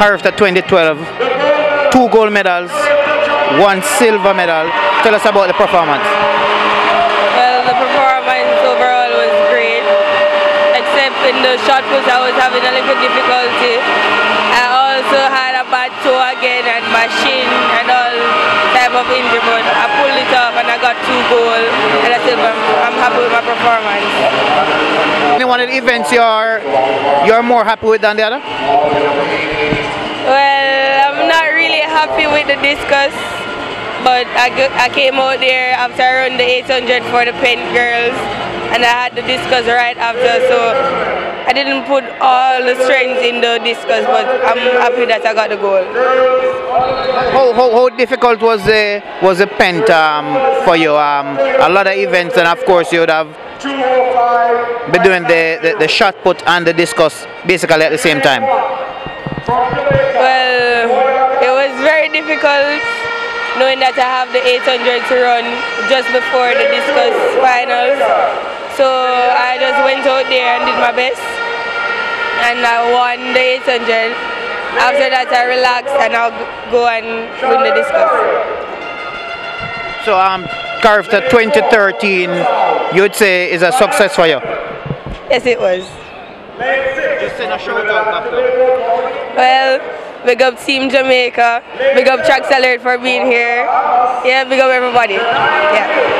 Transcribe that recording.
Carifta 2012, two gold medals, one silver medal. Tell us about the performance. Well, the performance overall was great, except in the shot put I was having a little difficulty. I also had a bad toe again and my shin and all type of injury, but I pulled it off and I got two goals and I said I'm, I'm happy with my performance. Any one of the events you're you're more happy with than the other? Happy with the discus, but I, I came out there after I run the 800 for the pen girls and I had the discus right after, so I didn't put all the strength in the discus, but I'm happy that I got the goal. How, how, how difficult was the was the pent um, for you? Um, a lot of events, and of course you would have been doing the, the, the shot put and the discus basically at the same time. Well, it was very difficult knowing that I have the 800 to run just before the discus finals. So I just went out there and did my best and I won the 800. After that I relaxed and I'll go and win the discus. So um, Carifta 2013, you'd say is a success for you? Yes, it was. Just send a shout out after. Well, big up Team Jamaica, big up Track Alert for being here. Yeah, big up everybody. Yeah.